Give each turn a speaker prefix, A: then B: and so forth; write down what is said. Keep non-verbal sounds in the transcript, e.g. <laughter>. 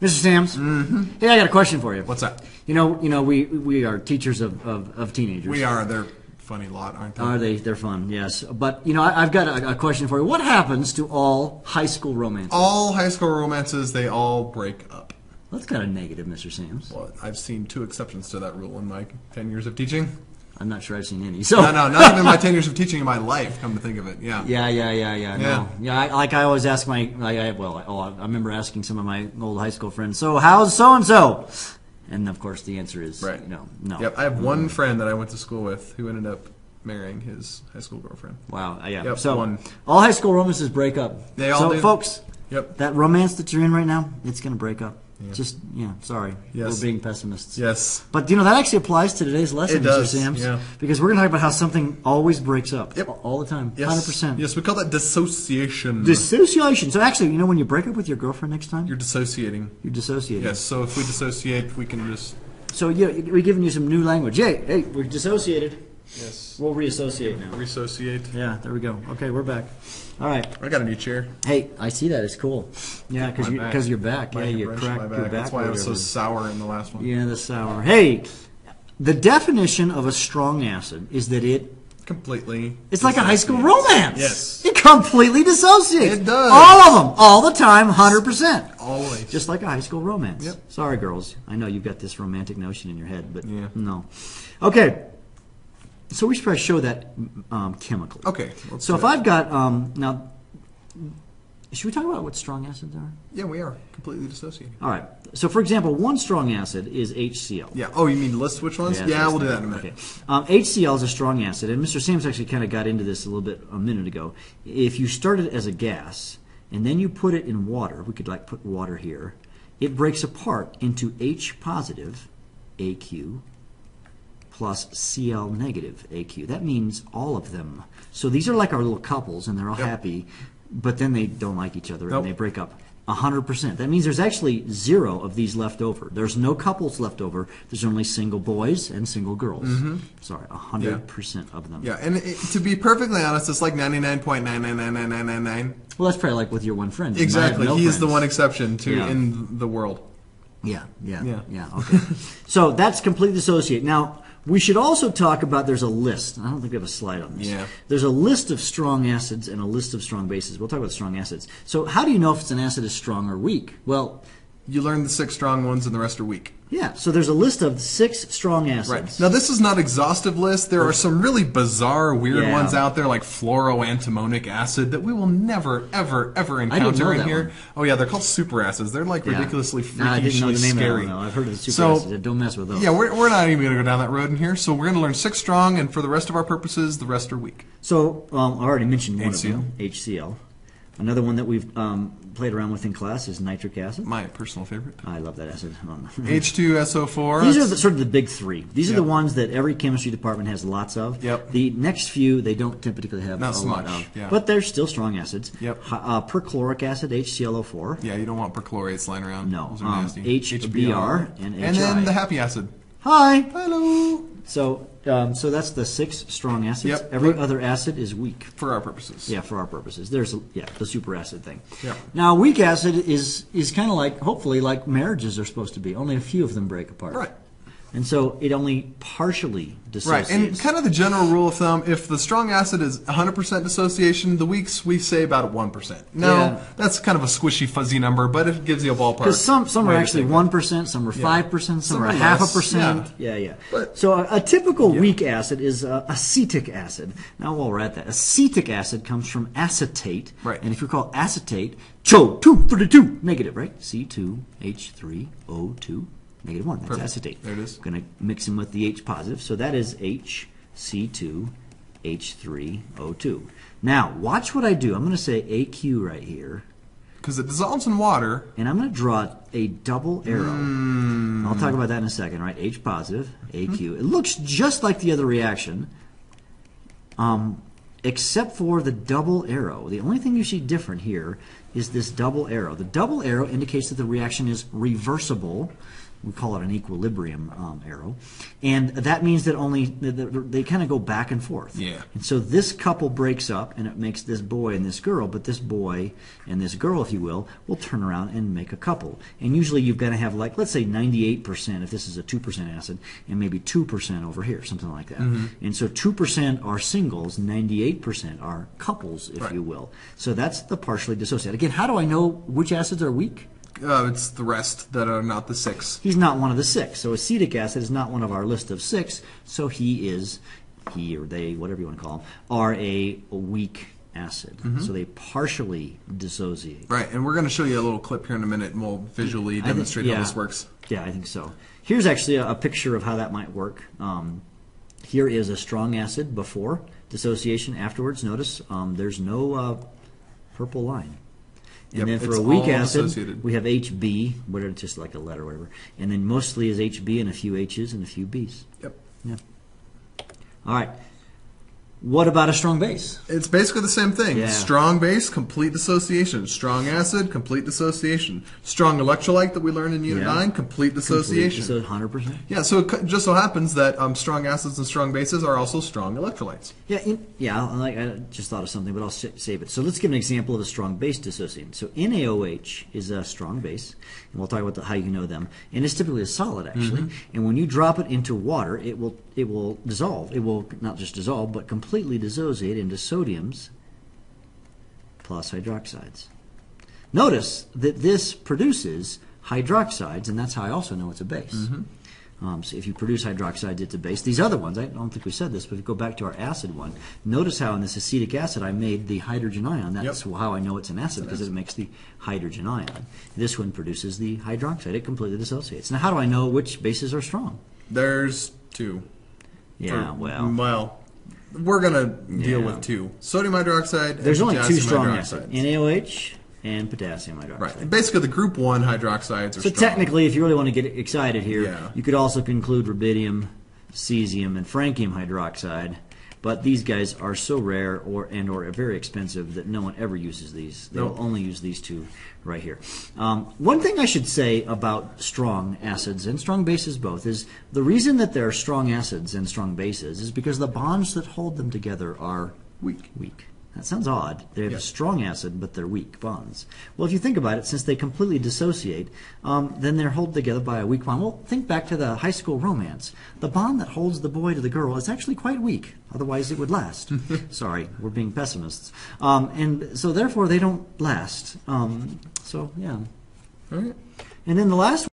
A: Mr. Sams. Mm-hmm. Hey, I got a question for you.
B: What's that?
A: You know, you know, we we are teachers of, of, of teenagers.
B: We are. They're funny lot, aren't they?
A: Are they? They're fun. Yes, but you know, I, I've got a, a question for you. What happens to all high school romances?
B: all high school romances, they all break up.
A: That's kind of negative, Mr. Sams.
B: Well, I've seen two exceptions to that rule in my 10 years of teaching.
A: I'm not sure I've seen any. <laughs> So
B: No, no, not even my 10 years of teaching in my life, come to think of it. Yeah.
A: Yeah, yeah, yeah, yeah.
B: Yeah.
A: No. Yeah, I, like I always ask my, like I, well, oh, I remember asking some of my old high school friends, so how's so and so? And of course, the answer is
B: Right.
A: no, no.
B: Yep, I have one mm-hmm. friend that I went to school with who ended up marrying his high school girlfriend.
A: Wow. Yeah.
B: Yep,
A: so
B: one.
A: all high school romances break up.
B: They all
A: so,
B: do.
A: folks,
B: Yep.
A: that romance that you're in right now, it's going to break up.
B: Yeah.
A: Just yeah. Sorry,
B: Yes.
A: we're being pessimists.
B: Yes.
A: But you know that actually applies to today's lesson, Mr. Sams.
B: yeah.
A: Because we're going to talk about how something always breaks up.
B: Yep.
A: All the time.
B: Yes.
A: Hundred percent.
B: Yes, we call that dissociation.
A: Dissociation. So actually, you know, when you break up with your girlfriend next time,
B: You're dissociating.
A: you're dissociating.
B: Yes, so if we dissociate, we can just.
A: So yeah, we're giving you some new language. Hey, hey, we're dissociated.
B: Yes.
A: We'll reassociate now.
B: Resociate.
A: Yeah, there we go. Okay, we're back. All right.
B: I got a new chair.
A: Hey, I see that. It's cool. Yeah, because you, because you're back.
B: My
A: yeah, you cracked your
B: back. That's why I was so sour in the last one.
A: Yeah, the sour. Hey, the definition of a strong acid is that it
B: Completely.
A: it's like a high school romance.
B: Yes.
A: It completely dissociates.
B: It does.
A: All of them, all the time, hundred percent.
B: Always.
A: Just like a high school romance.
B: Yep.
A: Sorry, girls. I know you've got this romantic notion in your head, but
B: Yeah.
A: no. Okay. So we should probably show that um, chemically.
B: Okay.
A: So if. I've got um, now, should we talk about what strong acids are?
B: Yeah, we are completely dissociating.
A: All right. So for example, one strong acid is HCl.
B: Yeah. Oh, you mean list which ones?
A: Yeah,
B: Yeah, we'll do that in a minute.
A: Okay. Um, HCl is a strong acid, and Mr. Sams actually kind of got into this a little bit a minute ago. If you start it as a gas and then you put it in water, we could like put water here. It breaks apart into H positive, AQ, plus Cl negative, AQ. That means all of them. So these are like our little couples, and they're all
B: Yep.
A: happy, but then they don't like each other
B: Nope.
A: and they break up. 100%. That means there's actually zero of these left over. There's no couples left over. There's only single boys and single girls. Mm-hmm. Sorry, 100% of them.
B: Yeah, and it, to be perfectly honest, it's like ninety nine point nine nine nine nine nine nine nine.
A: Well, that's probably like with your one friend. You might have
B: Exactly.
A: no
B: he is the one exception to
A: Yeah.
B: in the world.
A: Yeah, yeah, yeah,
B: Yeah.
A: okay. <laughs> so that's completely dissociate. Now, we should also talk about there's a list. I don't think we have a slide on this.
B: Yeah.
A: There's a list of strong acids and a list of strong bases. We'll talk about strong acids. So, how do you know if it's an acid is strong or weak? Well,
B: You learn the six strong ones, and the rest are weak.
A: yeah. So there's a list of six strong acids.
B: Right. Now, this is not exhaustive list. There are some really bizarre, weird
A: Yeah.
B: ones out there, like fluoroantimonic acid, that we will never, ever, ever encounter in here.
A: one.
B: Oh yeah, they're called super acids. They're like
A: Yeah.
B: ridiculously
A: No, I didn't know the name
B: scary.
A: of that one. I've heard of the super
B: So-
A: acids. Don't mess with those.
B: Yeah, we're, we're not even going to go down that road in here. So we're going to learn six strong, and for the rest of our purposes, the rest are weak.
A: So um, I already mentioned one
B: HCl.
A: of them, HCl. Another one that we've um, played around with in class is nitric acid.
B: My personal favorite.
A: I love that acid. Um,
B: H2SO4.
A: These are the, sort of the big three. These are the ones that every chemistry department has lots of.
B: Yep.
A: The next few they don't typically have
B: Not
A: a
B: so
A: lot
B: much,
A: of,
B: yeah.
A: but they're still strong acids.
B: Yep.
A: Uh, perchloric acid, HClO4.
B: Yeah, you don't want perchlorates lying around.
A: No.
B: Those are
A: Um,
B: nasty.
A: HBr and
B: And
A: HI.
B: then the happy acid.
A: Hi.
B: Hello.
A: So, um, so that's the six strong acids.
B: Yep.
A: Every other acid is weak.
B: For our purposes.
A: Yeah, for our purposes. There's yeah, the super acid thing.
B: Yeah.
A: Now, weak acid is is kind of like hopefully like marriages are supposed to be. Only a few of them break apart.
B: Right.
A: And so it only partially dissociates.
B: Right, and kind of the general rule of thumb: if the strong acid is 100% dissociation, the weaks we say about 1%. Now
A: Yeah.
B: that's kind of a squishy, fuzzy number, but it gives you a ballpark.
A: Because some some are actually one percent, some are five percent, some,
B: Some
A: are
B: are
A: half a percent. Yeah, yeah.
B: But-
A: so a, a typical weak acid is uh, acetic acid. Now while we're at that, acetic acid comes from acetate.
B: Right.
A: And if you call acetate, CHO two thirty two negative, right? C two H three O two negative one. That's
B: Perfect.
A: acetate.
B: There it is.
A: Going to mix them with the H positive, so that is H C two H three O two. Now watch what I do. I'm going to say AQ right here.
B: because it dissolves in water.
A: And I'm going to draw a double arrow.
B: Hmm.
A: I'll talk about that in a second, right? H positive, AQ. It looks just like the other reaction, um, except for the double arrow. The only thing you see different here is this double arrow. The double arrow indicates that the reaction is reversible. We call it an equilibrium um, arrow, and that means that only they, they kind of go back and forth.
B: Yeah.
A: And so this couple breaks up, and it makes this boy and this girl. But this boy and this girl, if you will, will turn around and make a couple. And usually you've got to have like let's say 98% if this is a 2% acid, and maybe 2% over here, something like that. And so 2% are singles, 98% are couples, if
B: Right.
A: you will. So that's the partially dissociated. Again, how do I know which acids are weak?
B: Uh, it's the rest that are not the six.
A: He's not one of the six. So acetic acid is not one of our list of six. So he is, he or they, whatever you want to call them, are a weak acid. So they partially dissociate.
B: Right, and we're going to show you a little clip here in a minute, and we'll visually
A: I think-
B: demonstrate
A: yeah.
B: how this works.
A: Yeah, I think so. Here's actually a, a picture of how that might work. Um, here is a strong acid before dissociation. Afterwards, notice um, there's no uh, purple line. And then for
B: it's
A: a weak
B: all
A: acid,
B: dissociated.
A: we have HB, whatever, just like a letter or whatever. And then mostly is HB and a few H's and a few B's.
B: Yep.
A: Yeah. All right. What about a strong base?
B: It's basically the same thing.
A: Yeah.
B: Strong base, complete dissociation. Strong acid, complete dissociation. Strong electrolyte that we learned in Unit
A: Yeah.
B: 9, complete dissociation.
A: So 100%.
B: Yeah, so it just so happens that um, strong acids and strong bases are also strong electrolytes.
A: Yeah, in, yeah. I Like I just thought of something, but I'll sa- save it. So let's give an example of a strong base dissociant. So NaOH is a strong base, and we'll talk about the, how you know them. And it's typically a solid, actually. And when you drop it into water, it will it will dissolve. It will not just dissolve, but completely dissociate into sodiums plus hydroxides. Notice that this produces hydroxides, and that's how I also know it's a base. Um, so if you produce hydroxides, it's a base. These other ones, I don't think we said this, but if you go back to our acid one, notice how in this acetic acid I made the hydrogen ion. That's
B: Yep.
A: how I know it's an acid because it makes the hydrogen ion. This one produces the hydroxide. It completely dissociates. Now, how do I know which bases are strong?
B: There's two.
A: Yeah,
B: Or-
A: well,
B: Well, we're going to deal
A: Yeah.
B: with two sodium hydroxide
A: there's
B: and
A: only two strong acids: NaOH and potassium hydroxide.
B: Right. Basically, the group 1 hydroxides are
A: So
B: strong.
A: technically, if you really want to get excited here,
B: Yeah.
A: you could also conclude rubidium, cesium, and francium hydroxide. But these guys are so rare or and or very expensive that no one ever uses these. They'll only use these two right here. Um, one thing I should say about strong acids and strong bases both is the reason that there are strong acids and strong bases is because the bonds that hold them together are
B: Weak.
A: Weak. That sounds odd. They have a strong acid, but they're weak bonds. Well, if you think about it, since they completely dissociate, um, then they're held together by a weak bond. Well, think back to the high school romance. The bond that holds the boy to the girl is actually quite weak. Otherwise, it would last. <laughs> Sorry, we're being pessimists. Um, and so, therefore, they don't last. Um, so, yeah.
B: All right.
A: And then the last